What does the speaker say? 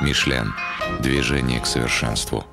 Мишлен. Движение к совершенству.